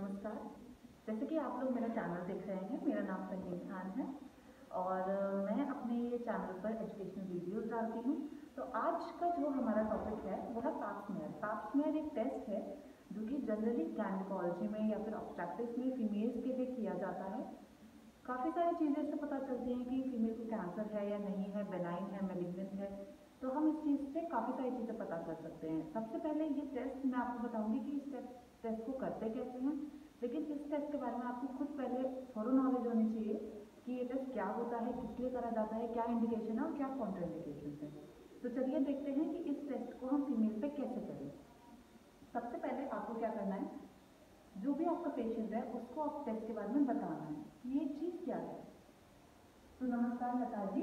नमस्कार। जैसे कि आप लोग मेरा चैनल देख रहे हैं, मेरा नाम संगीन खान है और मैं अपने ये चैनल पर एजुकेशनल वीडियोस डालती हूँ। तो आज का जो हमारा टॉपिक है, वो है पाप्समेयर पाप्समेयर एक टेस्ट है जो कि जनरली गैनकोलॉजी में या फिर ऑब्स्ट्रैक्टिस में फीमेल्स के लिए किया जाता है। काफ़ी सारी चीज़ें इससे पता चलती हैं कि फीमेल को कैंसर है या नहीं है बेनाइन है मेलिग्नेंट है। तो हम इस चीज़ से काफ़ी सारी चीज़ें पता कर सकते हैं। सबसे पहले ये टेस्ट मैं आपको बताऊँगी कि इस टेस्ट टेस्ट को करते कैसे हैं? लेकिन इस टेस्ट के बारे में आपको खुद पहले थोड़ा नॉलेज होनी चाहिए कि ये टेस्ट क्या होता है किस लिए करा जाता है, क्या इंडिकेशन है और क्या कॉन्ट्रा इंडिकेशन है। तो चलिए देखते हैं कि इस टेस्ट को हम फीमेल पे कैसे करें। सबसे पहले आपको क्या करना है? जो भी आपका पेशेंट है, उसको आप टेस्ट के बारे में बताना है कि ये चीज़ क्या है। तो नमस्कार लता जी।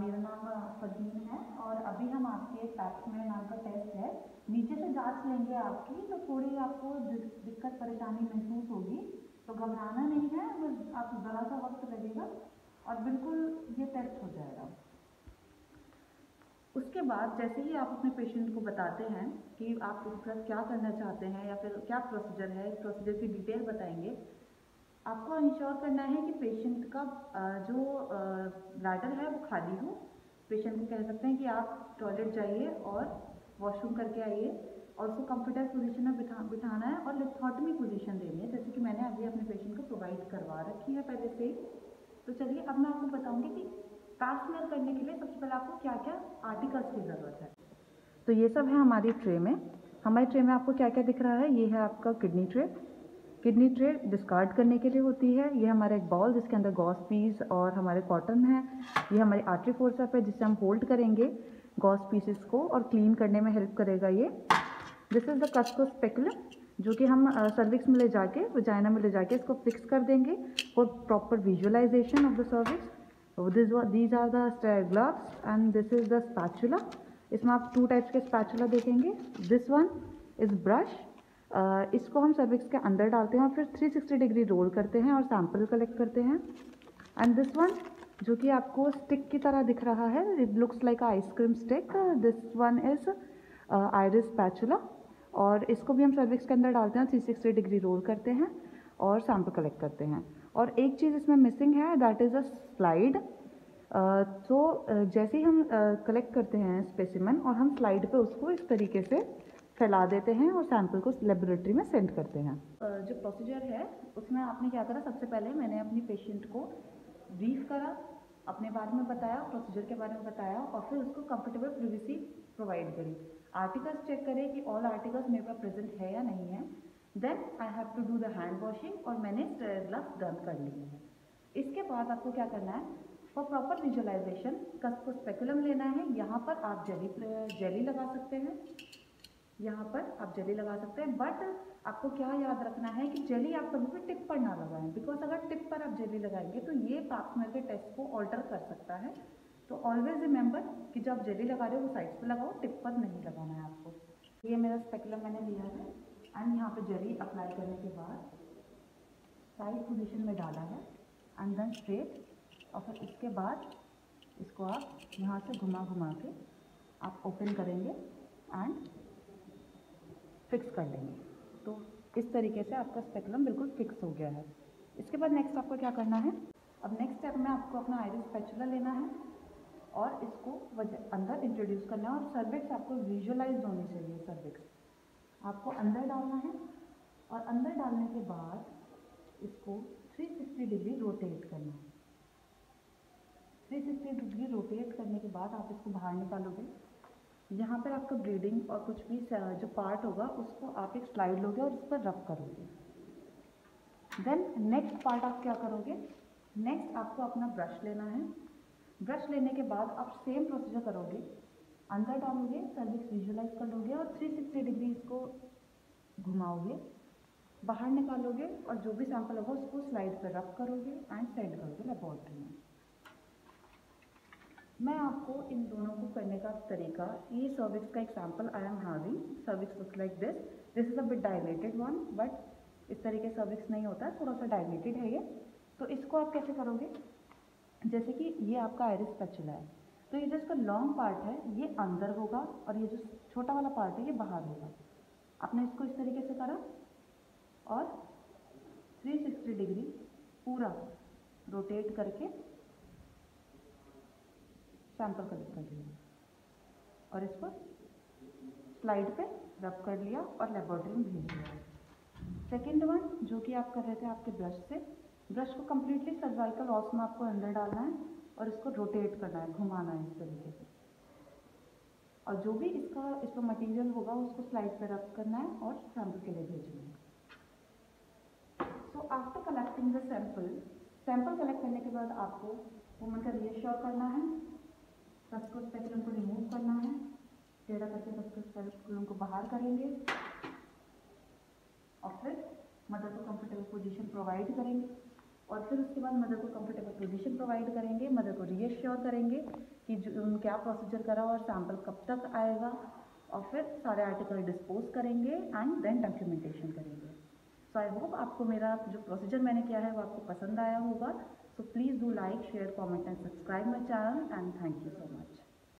मेरा नाम फरदीन है और अभी हम आपके एक पैप्समेयर नाम का टेस्ट है। नीचे से जाँच लेंगे आपकी तो थोड़ी आपको दिक्कत, परेशानी महसूस होगी। तो घबराना नहीं है, बस आप ज़रा सा वक्त लगेगा और बिल्कुल ये टेस्ट हो जाएगा। उसके बाद जैसे ही आप अपने पेशेंट को बताते हैं कि आप उसका क्या करना चाहते हैं या फिर क्या प्रोसीजर है इस प्रोसीजर की डिटेल बताएँगे, आपको इंश्योर करना है कि पेशेंट का जो ब्लैडर है वो खाली हो। पेशेंट को कह सकते हैं कि आप टॉयलेट जाइए और वॉशरूम करके आइए और उसको कंफर्टेबल पोजीशन में बिठा, बिठाना है और लिथॉटमी पोजीशन देनी है, जैसे कि मैंने अभी अपने पेशेंट को प्रोवाइड करवा रखी है पहले से तो चलिए, अब मैं आपको बताऊँगी कि पैप्समेयर करने के लिए सबसे पहले आपको क्या क्या आर्टिकल्स की ज़रूरत है। तो ये सब है हमारी ट्रे में। हमारी ट्रे में आपको क्या क्या दिख रहा है? ये है आपका kidney tray kidney tray discard करने के लिए होती है। ये हमारा एक बॉल जिसके अंदर गॉस पीस और हमारे कॉटन है। ये हमारी आर्टरी फोर्सअप है जिससे हम होल्ड करेंगे। गॉस पीसेस को और क्लीन करने में हेल्प करेगा ये। This is the Cusco speculum जो कि हम सर्विक्स में ले जाके वजाइना में ले जाके इसको फिक्स कर देंगे for proper visualisation of the cervix this these are the gloves and this is the spatula इसमें आप टू टाइप्स के स्पैचुला देखेंगे। दिस वन इज़ ब्रश इसको हम सर्विक्स के अंदर डालते हैं और फिर 360 डिग्री रोल करते हैं और सैंपल कलेक्ट करते हैं। एंड दिस वन जो कि आपको स्टिक की तरह दिख रहा है। It looks like ice cream stick this one is Ayre's spatula और इसको भी हम सर्विक्स के अंदर डालते हैं 360 डिग्री रोल करते हैं और सैंपल कलेक्ट करते हैं। और एक चीज़ इसमें मिसिंग है दैट इज़ अ स्लाइड तो जैसे ही हम कलेक्ट uh, करते हैं स्पेसिमन और हम स्लाइड पे उसको इस तरीके से फैला देते हैं और सैंपल को लेबोरेटरी में सेंड करते हैं। अ, जो प्रोसीजर है उसमें आपने क्या करा? सबसे पहले मैंने अपनी पेशेंट को ब्रीफ करा, अपने बारे में बताया प्रोसीजर के बारे में बताया और फिर उसको कंफर्टेबल प्रिवेसी प्रोवाइड करी। आर्टिकल्स चेक करें कि ऑल आर्टिकल्स मेरे पास प्रेजेंट है या नहीं है। Then I have to do the hand washing और मैंने ग्लव्स डन कर लिए हैं। इसके बाद आपको क्या करना है? For proper visualisation Cusco speculum लेना है। यहाँ पर आप जेली जेली लगा सकते हैं। यहाँ पर आप जेली लगा सकते हैं बट आपको क्या याद रखना है कि जेली आप कभी भी टिप पर ना लगाएँ बिकॉज़ अगर टिप पर आप जेली लगाएँगे तो ये पाप्समेयर के टेस्ट को ऑल्टर कर सकता है। तो ऑलवेज रिमेंबर कि जब आप जेली लगा रहे हो, वो साइड्स पे लगाओ टिप पर नहीं लगाना है आपको। ये मेरा स्पेकुलम मैंने लिया है एंड यहाँ पर जेली अप्लाई करने के बाद साइड पोजिशन में डाला है एंड देन स्ट्रेट और फिर इसके बाद इसको आप यहाँ से घुमा घुमा के आप ओपन करेंगे एंड फिक्स कर लेंगे। तो इस तरीके से आपका स्पेकुलम बिल्कुल फिक्स हो गया है। इसके बाद नेक्स्ट आपको क्या करना है? अब नेक्स्ट स्टेप में आपको अपना आयरिस स्पैचुला लेना है और इसको अंदर इंट्रोड्यूस करना है और सर्विक्स आपको विजुअलाइज होनी चाहिए सर्विक्स आपको अंदर डालना है और अंदर डालने के बाद इसको 360 डिग्री रोटेट करना है। 360 डिग्री रोटेट करने के बाद आप इसको बाहर निकालोगे। यहाँ पर आपका ब्लीडिंग और कुछ भी जो पार्ट होगा, उसको आप एक स्लाइड लोगे और इस पर रब करोगे। देन नेक्स्ट पार्ट आप क्या करोगे? नेक्स्ट आपको अपना ब्रश लेना है। ब्रश लेने के बाद आप सेम प्रोसीजर करोगे। अंदर डालोगे सर्विक्स विजुअलाइज कर लोगे और 360 डिग्री इसको घुमाओगे। बाहर निकालोगे और जो भी सैंपल होगा, उसको स्लाइड पर रब करोगे एंड सेंड करोगे लेबोरेटरी में। मैं आपको इन दोनों को करने का तरीका ये सर्विक्स का example I am having cervix looks like this this is a bit dilated one but इस तरीके सर्विक्स नहीं होता थोड़ा सा डायलेटेड है ये। तो इसको आप कैसे करोगे? जैसे कि ये आपका आयरिस स्पैचुला है। तो ये जो इसका लॉन्ग पार्ट है, ये अंदर होगा और ये जो छोटा वाला पार्ट है, ये बाहर होगा। आपने इसको इस तरीके से करा और पूरा रोटेट करके सैंपल कलेक्ट कर लिया। और इसको स्लाइड पे रब कर लिया और लेबोरेटरी में भेज दिया। सेकेंड वन जो कि आप कर रहे थे आपके ब्रश से ब्रश को कम्प्लीटली सर्वाइकल ऑस में आपको अंदर डालना है और इसको रोटेट करना है, घुमाना है इस तरीके से। और जो भी इसका, इस पर मटीरियल होगा, उसको स्लाइड पर रब करना है और सैंपल के लिए भेजना है। So after collecting the sample sample collect करने के बाद आपको वुमन का रीअश्योर करना है सबको स्पेकुलम को रिमूव करना है। टेढ़ा करके सबको स्पेकुलम को बाहर करेंगे। और फिर मदर को कंफर्टेबल पोजीशन प्रोवाइड करेंगे। और फिर उसके बाद मदर को कंफर्टेबल पोजीशन प्रोवाइड करेंगे। मदर को रीअश्योर करेंगे कि जो क्या प्रोसीजर करा और सैंपल कब तक आएगा। और फिर सारे आर्टिकल डिस्पोज करेंगे एंड देन डॉक्यूमेंटेशन करेंगे। सो आई होप आपको मेरा जो प्रोसीजर मैंने किया है वो आपको पसंद आया होगा। So please do like share comment and subscribe my channel and thank you so much